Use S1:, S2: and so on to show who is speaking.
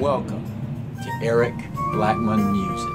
S1: Welcome to Eric Blackman Music.